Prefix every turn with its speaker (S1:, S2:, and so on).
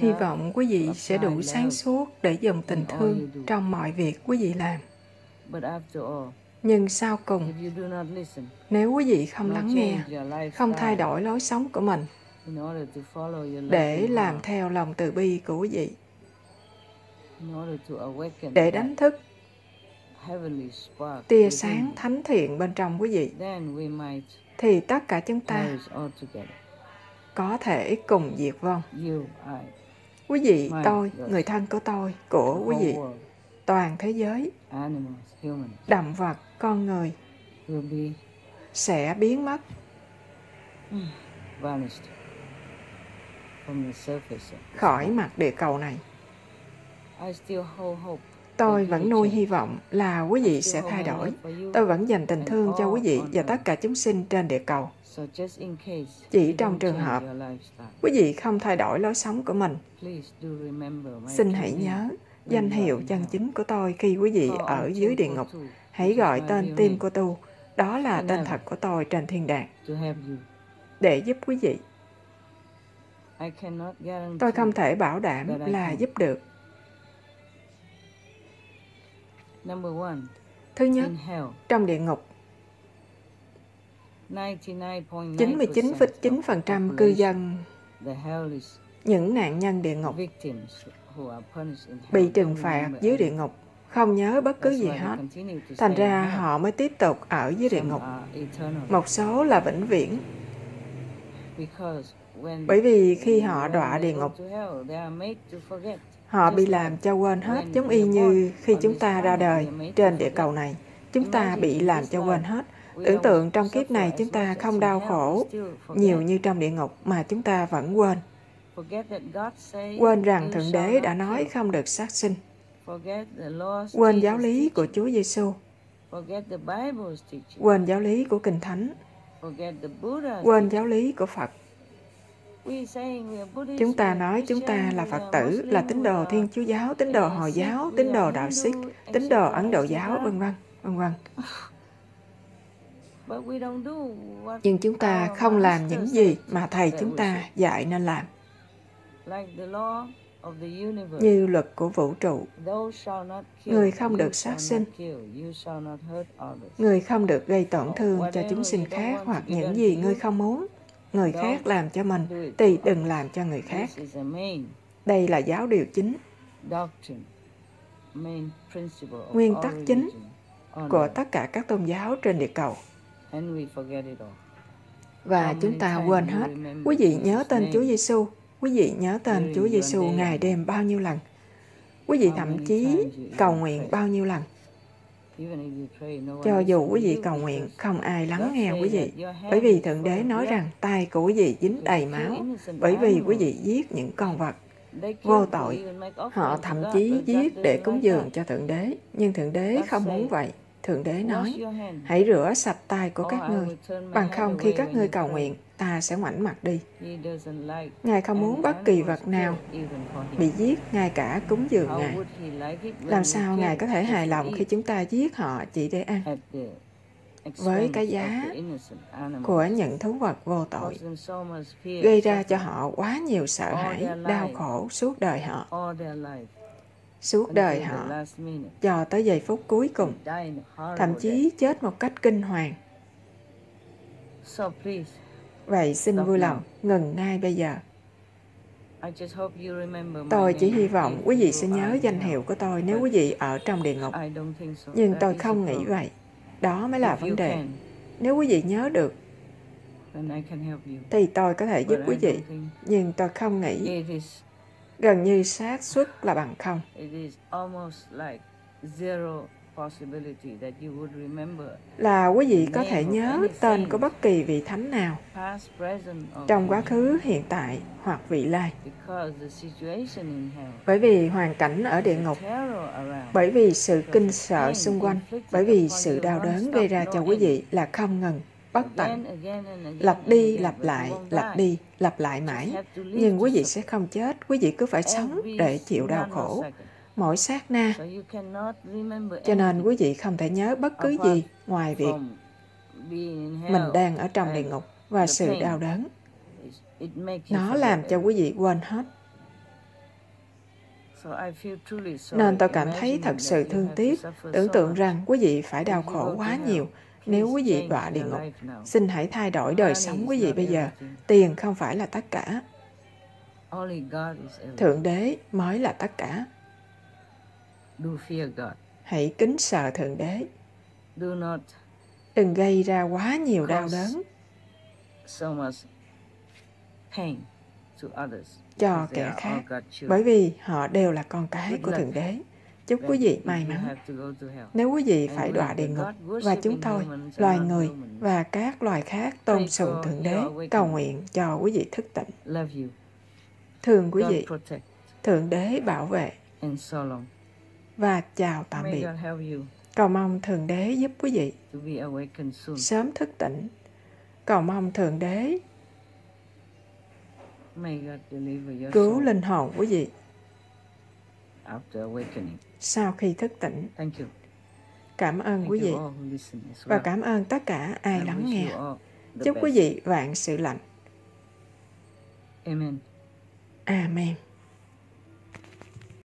S1: Hy vọng quý vị sẽ đủ sáng suốt để dùng tình thương trong mọi việc quý vị làm. Nhưng sau cùng, nếu quý vị không lắng nghe, không thay đổi lối sống của mình, để làm theo lòng từ bi của quý vị, để đánh thức tia sáng thánh thiện bên trong quý vị, thì tất cả chúng ta có thể cùng diệt vong. Quý vị, tôi, người thân của tôi, của quý vị, toàn thế giới, động vật, con người sẽ biến mất. Khỏi mặt địa cầu này. Tôi vẫn nuôi hy vọng là quý vị sẽ thay đổi. Tôi vẫn dành tình thương cho quý vị và tất cả chúng sinh trên địa cầu. Chỉ trong trường hợp quý vị không thay đổi lối sống của mình, xin hãy nhớ danh hiệu chân chính của tôi khi quý vị ở dưới địa ngục. Hãy gọi tên tim của tu. Đó là tên thật của tôi trên thiên đàng. Để giúp quý vị. Tôi không thể bảo đảm là giúp được. Thứ nhất, trong địa ngục, 99,9% cư dân, những nạn nhân địa ngục, bị trừng phạt dưới địa ngục, không nhớ bất cứ gì hết. Thành ra họ mới tiếp tục ở dưới địa ngục. Một số là vĩnh viễn. Bởi vì khi họ đọa địa ngục, họ bị làm cho quên hết giống y như khi chúng ta ra đời trên địa cầu này. Chúng ta bị làm cho quên hết. Tưởng tượng trong kiếp này chúng ta không đau khổ nhiều như trong địa ngục mà chúng ta vẫn quên. Quên rằng Thượng Đế đã nói không được sát sinh. Quên giáo lý của Chúa Giêsu. Quên giáo lý của Kinh Thánh. Quên giáo lý của Phật. Chúng ta nói chúng ta là Phật tử, là tín đồ Thiên Chúa giáo, tín đồ Hồi giáo, tín đồ Đạo Sikh, tín đồ Ấn Độ giáo, vân vân, vân vân. Nhưng chúng ta không làm những gì mà Thầy chúng ta dạy nên làm. Như luật của vũ trụ, người không được sát sinh, người không được gây tổn thương cho chúng sinh khác hoặc những gì người không muốn. Người khác làm cho mình, thì đừng làm cho người khác. Đây là giáo điều chính, nguyên tắc chính của tất cả các tôn giáo trên địa cầu và chúng ta quên hết. Quý vị nhớ tên Chúa Giêsu, quý vị nhớ tên Chúa Giêsu ngày đêm bao nhiêu lần? Quý vị thậm chí cầu nguyện bao nhiêu lần? Cho dù quý vị cầu nguyện, không ai lắng nghe quý vị. Bởi vì Thượng Đế nói rằng tay của quý vị dính đầy máu, bởi vì quý vị giết những con vật vô tội. Họ thậm chí giết để cúng dường cho Thượng Đế, nhưng Thượng Đế không muốn vậy. Thượng Đế nói, hãy rửa sạch tay của các ngươi, bằng không khi các ngươi cầu nguyện, ta sẽ ngoảnh mặt đi. Ngài không muốn bất kỳ vật nào bị giết, ngay cả cúng dường Ngài. Làm sao Ngài có thể hài lòng khi chúng ta giết họ chỉ để ăn? với cái giá của những thú vật vô tội, gây ra cho họ quá nhiều sợ hãi, đau khổ suốt đời họ suốt đời họ cho tới giây phút cuối cùng, thậm chí chết một cách kinh hoàng. Vậy xin vui lòng ngừng ngay bây giờ. Tôi chỉ hy vọng quý vị sẽ nhớ danh hiệu của tôi nếu quý vị ở trong địa ngục. Nhưng tôi không nghĩ vậy. Đó mới là vấn đề. Nếu quý vị nhớ được, thì tôi có thể giúp quý vị. Nhưng tôi không nghĩ gần như xác suất là bằng không. Là quý vị có thể nhớ tên của bất kỳ vị thánh nào trong quá khứ, hiện tại hoặc vị lai. Bởi vì hoàn cảnh ở địa ngục, bởi vì sự kinh sợ xung quanh, bởi vì sự đau đớn gây ra cho quý vị là không ngừng bất tận, lặp đi lặp lại, lặp đi lặp lại mãi. Nhưng quý vị sẽ không chết, quý vị cứ phải sống để chịu đau khổ. mỗi sát na. Cho nên quý vị không thể nhớ bất cứ gì ngoài việc mình đang ở trong địa ngục và sự đau đớn. Nó làm cho quý vị quên hết. Nên tôi cảm thấy thật sự thương tiếc, tưởng tượng rằng quý vị phải đau khổ quá nhiều nếu quý vị đọa địa ngục. Xin hãy thay đổi đời sống quý vị bây giờ. Tiền không phải là tất cả. Thượng đế mới là tất cả. Hãy kính sợ Thượng đế. Đừng gây ra quá nhiều đau đớn cho kẻ khác bởi vì họ đều là con cái của Thượng Đế. Chúc quý vị may mắn. Nếu quý vị phải đọa địa ngục và chúng tôi, loài người và các loài khác tôn sùng Thượng Đế, cầu nguyện cho quý vị thức tỉnh. Thương quý vị, Thượng Đế bảo vệ. Và chào tạm biệt. Cầu mong Thượng Đế giúp quý vị sớm thức tỉnh. Cầu mong Thượng Đế cứu linh hồn quý vị sau khi thức tỉnh. Cảm ơn quý vị và cảm ơn tất cả ai lắng nghe. Chúc quý vị vạn sự lành. Amen.